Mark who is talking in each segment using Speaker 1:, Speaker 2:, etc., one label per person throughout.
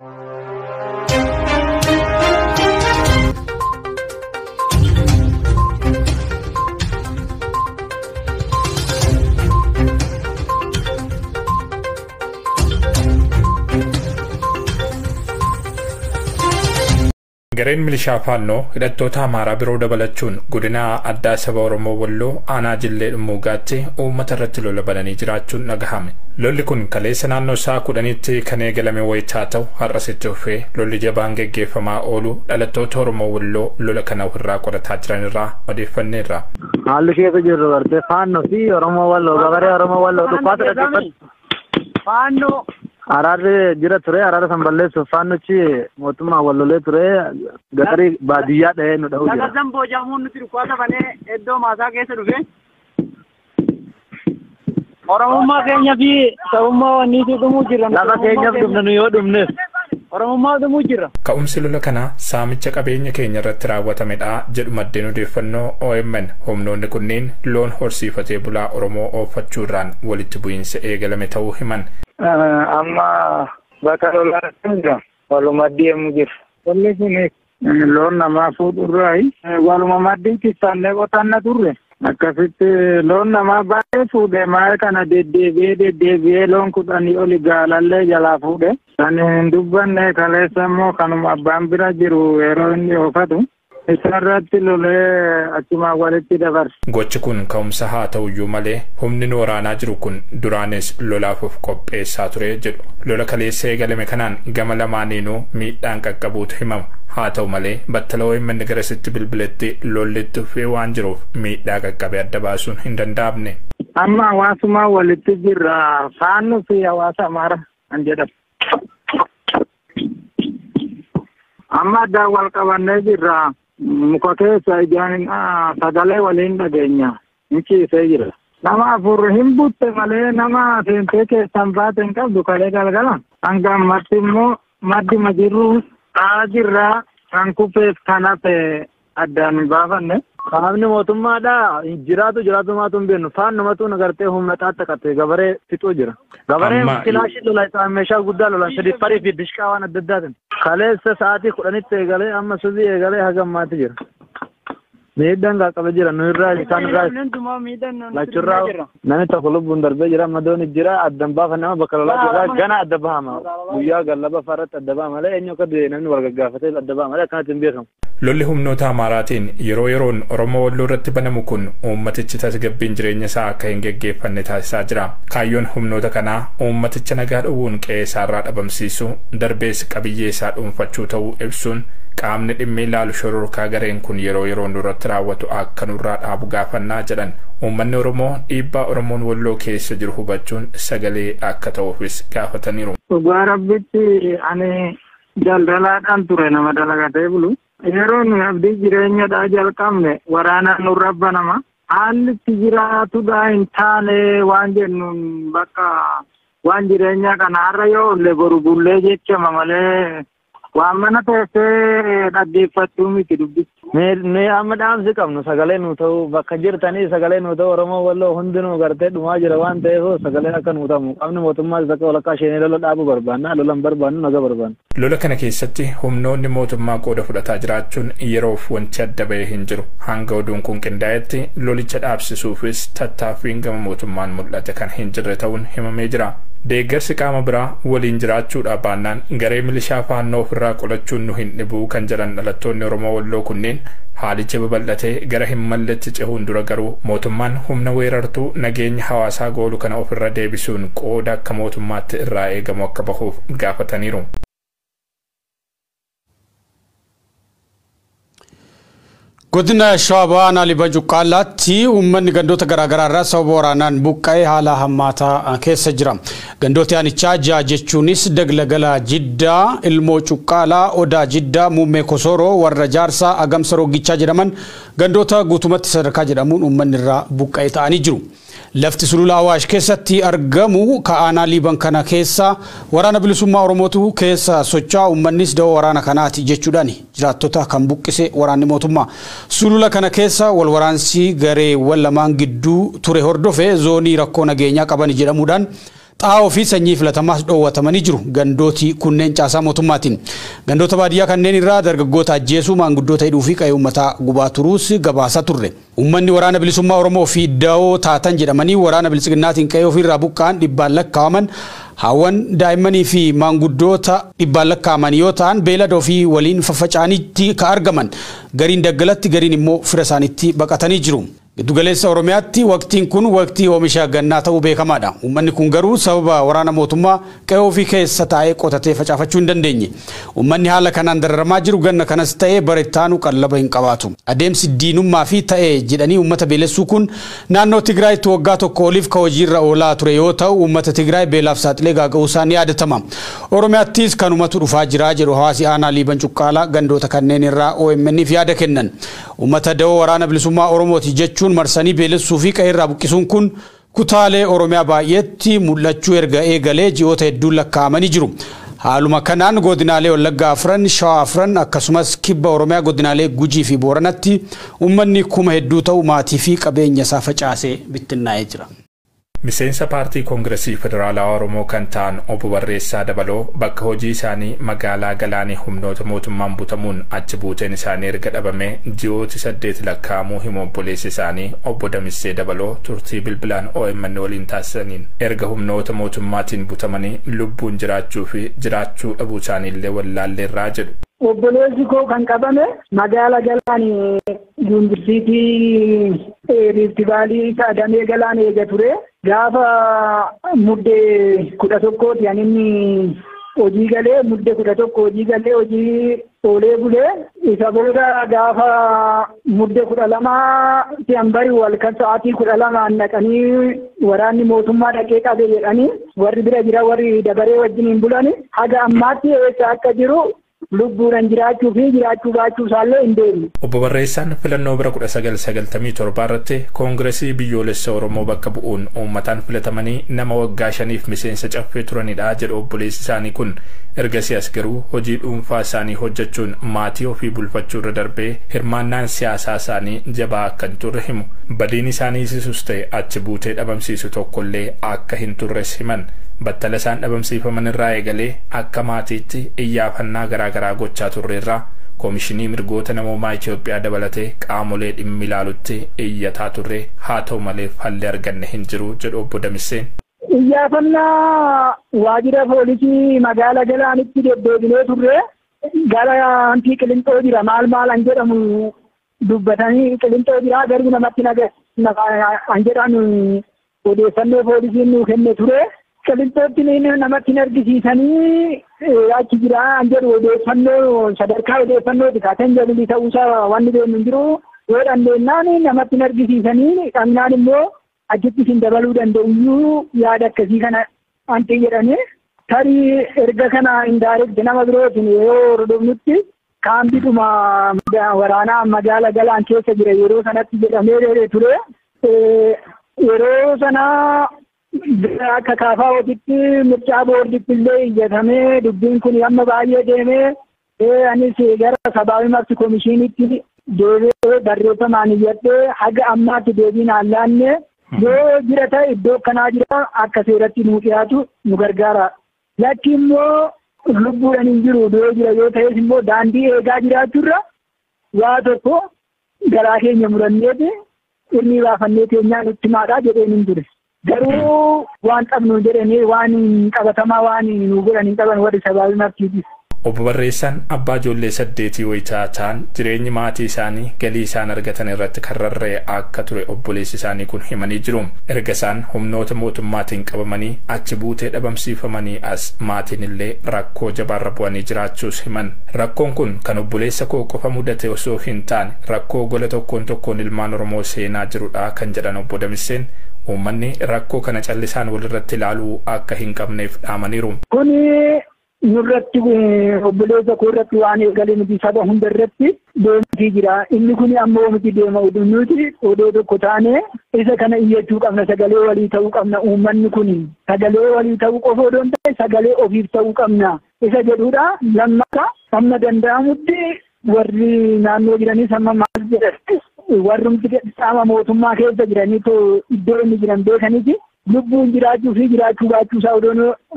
Speaker 1: Thank you. Milishaa faannoo hidhattoota amaaraa biroo dabalachuun godina addaa saba Oromoo Walloo aanaa Jillee Dhummuugaatti uummata irratti lola bananii jiraachuun dhagahame. Lolli kun kaleessa naannoo isaa kudhanitti kan eegalame wayichaa ta'u har'as itti fufee lolli jabaan geggeeffamaa oolu dhalattoota Oromoo Walloo lola kana ofirraa qorataa jiran irraa odeeffanneerra.
Speaker 2: Haalli keessa jirru gartee faannoo fi Oromoo Walloo gabaree Oromoo Walloo dhuffaata dhaggeeffatu. Faannoo. అరారు జిరత్తురే అరారు సంబల్లే సుఫాన్ వచ్చి మొత్తం ఆ వల్లలేతురే గారి బాదియా డే నుడౌ గదం పోజాము నుతిరు
Speaker 3: కోత బనే ఎద్దో మాసా కేస రుగే ఒరమ్మ కేన్యా బి సౌమ్మ నీతి దుము జిరన్ లగా కేన్యా దుమ్న
Speaker 2: నుయో దుమ్నే dhumne nu yoo dhumneef.
Speaker 3: Oromummaa dhumuu jirra.
Speaker 1: Ka'umsi lola kanaa saamicha qabeenya keenya irratti raawwatamedha jedhu maddeen odeeffannoo OMN humnoonni kunneen loon horsiifatee bulaa Oromoo ooffachuudhaan walitti bu'iinsa eegalame ta'uu himan.
Speaker 2: amma bakka lolaatti jira waluma deemu jira. Walli kun loon namaa fuudhurraayi waluma maddiitti fannee qotanna turre. Akkasitti loon namaa baay'ee fuudhe maal kana deddeebi'ee deddeebi'ee loon kudhanii oli gaalallee jalaa fuudhe. Kan hin dubbanne kaleessa immoo kanuma abbaan bira jiru yeroo inni oofatu. Isarratti lolee achumaan walitti dabarse.
Speaker 1: Gochi kun ka'umsa haa ta'uyyuu malee humni nu waraanaa jiru kun duraanis lolaaf of qopheessaa ture jedhu. Lola kaleessa eegalame kanaan gama lamaaniinuu miidhaan qaqqabuutu himama. Haa ta'u malee battala OMN garasitti bilbiletti lolli itti fufee waan jiruuf miidhaa qaqqabe adda baasuun hin danda'amne.
Speaker 2: Amma hawaasumaa walitti jirra faannoo fi hawaasa amaara kan jedhamu. Amma addaan wal qabannee jirra. Muka keessa ijaan sagalee waliin dhageenya hin ciisee jira. Nama afur hin butte malee nama seentee keessan baate hin qabdu kalee galgala. Hanga ammatti immoo maddima jirru ta'aa jirra kan kufeef kan hafe addaan baafanne. Qaamni mootummaadha jiraatu jiraatumaatu hin beeknu faannumatu nagartee humna xaaxaqate gabaree fixuu jira. Gabaree kilaashii lola isaa meeshaa guddaa lolan sadi farii fi dishqaa waan adda addaatiin. Kaleessa sa'aatii kudhanitti eegalee amma subii eegalee haga ammaatti jira. Miidhaan qaqqabe jira nu irraa isaan irraa lachurraa namni tokko lubbuun darbee jira madoon jira addan baafa nama bakka lolaa jira. gana adda bahama guyyaa gallaba farratti adda baha malee eenyu akka du'e namni wal gaggaafatee adda baha malee akkanatti hin beekamu.
Speaker 1: Lolli humnoota amaaraatiin yeroo yeroon Oromoo Walloo irratti banamu kun uummatichi tasgabbiin jireenya isaa akka hin geggeeffanne taasisaa jira. Kaayyoon humnoota kanaa uummaticha nagaa dhowwuun qe'ee isaarraa dhabamsiisuu darbees qabiyyee isaa dhuunfachuu ta'uu ibsuun qaamni dhimmi ilaalu shororkaa gareen kun yeroo yeroon duratti raawwatu akka nurraa dhaabu gaafannaa jedhan uummanni oromoo dhiibbaa oromoon walloo keessa jiru hubachuun sagalee akka ta'uufis gaafataniiru.
Speaker 2: Dhugaa rabbitti ani daldalaadhaan ture nama dalagatee bulu. Yeroo nuyi abdii jireenyadhaa jalqabne waraanaan nurra banama. Haalli itti jiraatudha hin taane waan jennuun bakka waan jireenyaa kana har'a yoo olle boru bullee jechama malee waan mana teessee dhaggeeffachuu miti dubbichi. Nuyi amma dhaamsi qabnu sagalee nu ta'u bakka jirtanii sagalee nu ta'u Oromoo walloo hundinuu gartee dhumaa jira waan ta'eef sagalee akka nu ta'u qabni mootummaas bakka walakkaa isheenii lola dhaabuu barbaanna lola hin barbaannu naga barbaanna.
Speaker 1: Lola kana keessatti humnoonni mootummaa qooda fudhataa jiraachuun yeroof wanti adda bahee hin jiru. Hanga oduun kun qindaa'etti lolicha dhaabsisuufis tattaaffiin gama mootummaan mul'ate kan hin jirre ta'uun himamee jira. Deeggarsi qaama biraa waliin jiraachuudha baannaan garee milishaa faannoo ofirraa qolachuun nu hin dhibuu kan jedhan dhalattoonni Oromoo Walloo kunneen haalicha babal'atee gara hin malletti cehuun dura garuu mootummaan humna weerartuu nageenya hawaasaa goolu kana ofirra deebisuun qooda akka mootummaatti irraa eegamu akka bahuuf gaafataniiru.
Speaker 4: Godina shawaa aanaa liba cuqqaalaatti uummanni gandoota garaagaraa irraa sababa waraanaan buqqa'ee haala hammaataa keessa jira gandooti aanichaa ja'a jechuunis daglagala jiddaa ilmoo cuqqaalaa odaa jiddaa muummee kosoroo warra jaarsaa agamsa roogichaa jedhaman gandoota guutumatti sadarkaa jedhamuun uummanni irraa buqqa'ee ta'anii jiru. Lafti sulula awaash keessatti argamu ka'aanaa liiban kana keessa waraana bilisummaa oromootu keessa socho'aa. Uummannis da'oo waraana kanaati jechuudhaan jiraattota kan buqqise waraanni mootummaa. Sulula kana keessa wal waraansi gareewwan lamaan gidduu ture hordofe zoonii rakkoo nageenyaa qaban jedhamuudhaan xaa'oo fi sanyii filatamaas dhoowwatamanii jiru gandooti kunneen caasaa mootummaatiin. Gandoota baadiyyaa kanneen irraa dargaggoota ajjeesuu maanguddoota hidhuu fi qe'ee uummataa gubaa turuus gabaasaa turre. Uummanni waraana bilisummaa Oromoo fi da'oo taatan jedhamanii waraana bilisummaatti qe'ee ofiirraa buqqa'an dhibbaan lakkaa'aman hawwan daa'immanii fi maanguddoota dhibbaan lakkaa'aman yoo ta'an beelada ofii waliin faffaca'anitti ka argaman gariin daggalatti gariin immoo fira isaaniitti baqatanii jiru. Giddugaleessa Oromiyaatti waqtiin kun waqtii oomisha gannaa ta'uu beekamaadha. Uummanni kun garuu sababa waraana mootummaa qe'ee ofii keessa taa'ee qotatee facaafachuu hin dandeenye. Uummanni haala kanaan dararamaa jiru ganna kanas ta'ee bara ittaanu qallaba hin qabaatu. Adeemsi diinummaa fi ta'ee jedhanii uummata beelessuu kun naannoo Tigraayitti waggaa tokko oliif ka hojiirra oolaa ture yoo ta'u uummata Tigraay beelaaf saaxilee gaaga'uu isaa ni yaadatama. Oromiyaattis kanumatu dhufaa jira jedhu hawaasi aanaa liiban cuqqaalaa gandoota kanneen irraa OMN'if yaada kennan. Uummata da'oo waraana bilisummaa Oromooti jechuun jechuun marsanii beelessuu fi qe'ee irraa buqqisuun kun kutaalee Oromiyaa baay'eetti mul'achuu erga eegalee ji'oota hedduun lakkaa'amanii jiru. Haaluma kanaan godinaalee Wallaggaa afran, Shawaa afran akkasumas kibba Oromiyaa godinaalee Gujii fi Booranatti uummanni kuma hedduu ta'u maatii fi qabeenya isaa facaasee bittinnaa'ee jira.
Speaker 1: Miseensa paartii Koongiresii Federaalawaa Oromoo kan ta'an obbo Barreessaa Dabaloo bakka hojii isaanii magaalaa Galaanii humnoota mootummaan butamuun achi buuteen isaanii erga dhabamee ji'ooti saddeet lakkaa'amuu himu obboleessi isaanii obbo Damissee Dabaloo turtii bilbilaan OMN waliin taasisaniin erga humnoota mootummaatiin butamanii lubbuun jiraachuu fi jiraachuu dhabuu isaaniillee wallaalleerraa jedhu.
Speaker 5: Obboleessi koo kan qabame magaala Galaanii yuunivarsiitii riiftivaalii adamee galaan eega ture. Gaafa muddee kudha tokkooti ani inni hojii galee muddee kudha tokko hojii galee hojii oolee bulee isa booda gaafa muddee kudha lamaa si'an bari walkan sa'aatii kudha lamaan dhaqanii waraanni mootummaa dhaqee qabe jedhanii warri bira jira warri dabaree wajjin hin bulani haga ammaatti eessa akka jiru lubbuudhaan jiraachuu fi jiraachuu baachuu isaallee hin beeknu.
Speaker 1: Obbo Barreessaan filannoo bara kudha sagal sagaltamii torbaa irratti koongiresii biyyoolessa Oromoo bakka bu'uun uummataan filatamanii nama waggaa shaniif miseensa caffee turanidha jedhu obboleessi isaanii kun ergasii as garuu hojii dhuunfaa isaanii hojjechuun maatii ofii bulfachuu irra darbee hirmaannaan siyaasaa isaanii jabaa akka hin turre himu. Badiin isaanii isisus ta'e achi buutee dhabamsiisu tokkollee akka hin turres himan. Battala isaan dhabamsiifaman irraa eegalee akka maatiitti iyyaafannaa garaagaraa gochaa turreerraa koomishinii mirgoota namoomaa Itoophiyaa dabalatee qaamolee dhimmi ilaalutti iyyataa turre haa ta'u malee falli arganne hin jiru jedhu obbo Damisseen.
Speaker 5: Iyyaafannaa waajjira poolisii magaala galaanitti deddeebinee turre gara antii qilinxoo jira maal maal an jedhamu dubbatanii qilinxoo jira garuu namatti an jedhan odeeffannoo poolisiin nuu kenne ture. Qilinxootti namatti hin argisiisanii achi jira an jedhu odeeffannoo sadarkaa odeeffannoo kan jalli ta'uusaa wanni deemu hin jiru yoo dandeenyaan namatti hin argisiisanii dhabnaan immoo achitti isin dabaluu danda'uyyuu yaada akkasii kana anti jedhanii tarii erga kana indaarekti nama birootiin yoo hordofnutti kaambidhuma waraanaa magaala galaan keessa jira yeroo sanatti jedhamee ture yeroo sanaa ከካፋ ወዲት ምርጫ ቦርድ ትሌ እየተሜ ዱብን ኩን ያመ ባየ ደሜ አኒስ ገረ ሰብአዊ መብት ኮሚሽኒት ዶቤ በሬፈማን እየደ ሀገ አማት ዴቢን አላነ ዮ ጅረተ እዶ ከና ጅራ አከ ኑቅያቱ ኑገርጋራ ለኪሞ ልቡን እንጅሩ ዶ ጅረ ዮ ተይስሞ ዳንዲ ኤጋ ጅራቹራ ዋ ቶኮ ገራኬ ኘሙረኔት እርኒ ባፈኔ ቴኛ ኑትማዳ garuu waan qabnu jedhanii waan qabatamaa waan nu godhan hin qaban warri sabaabii martiiti.
Speaker 1: Obbo Barreessaan abbaa ijoollee saddeetii wayitaa ta'an jireenyi maatii isaanii galii isaan argatan irratti kan rarra'e akka ture obboleessi isaanii kun himanii jiru. Erga isaan humnoota mootummaatiin qabamanii achi buutee dhabamsiifamanii as maatiin illee rakkoo jabaarra bu'anii jiraachuus himan. Rakkoon kun kan obboleessa koo qofa mudate osoo hin taane rakkoo gola tokkoon tokkoon ilmaan Oromoo seenaa jirudha kan jedhan obbo Damisseen uummanni rakkoo kana callisaan walirratti ilaaluu akka hin qabneef dhaamaniiru.
Speaker 5: Kuni nurratti obboleessa koo irratti waan eegalee miti saba hunda irratti deematii jira. Inni kun ammoo miti deema nuti odoo tokko taane isa kana iyyachuu qabna sagalee walii ta'uu qabna uummanni kun sagalee walii ta'uu qofa odoo hin taane sagalee ofiif ta'uu qabna. Isa jedhudha lammata amma danda'amutti warri naannoo jiranis amma maal jedhan warrumti qaama mootummaa keessa jiranii iddoo inni jiran beekaniiti lubbuun jiraachuu fi jiraachuu baachuu isaa odoo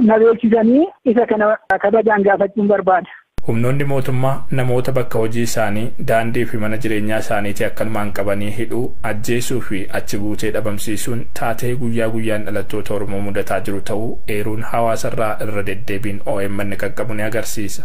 Speaker 5: na beeksisanii isa kana kabajaan gaafachuun barbaada.
Speaker 1: Humnoonni mootummaa namoota bakka hojii isaanii daandii fi mana jireenyaa isaaniitii akkanumaan qabanii hidhuu ajjeesuu fi achi buutee dhabamsiisuun taatee guyyaa guyyaan dhalattoota Oromoo mudataa jiru ta'uu eeruun hawaasarraa irra deddeebiin OMN qaqqabu ni agarsiisa.